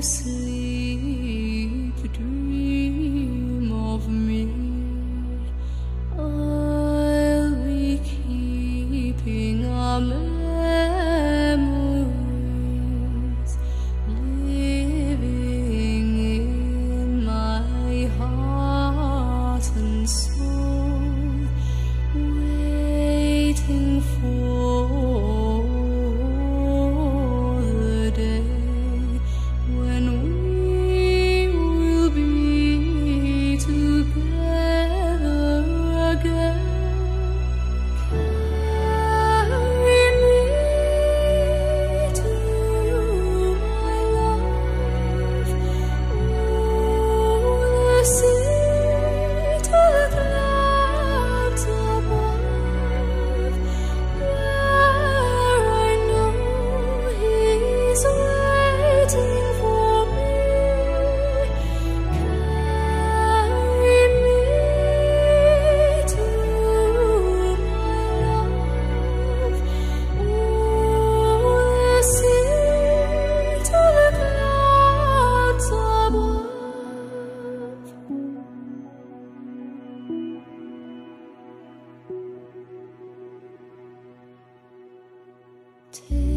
for tears.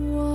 While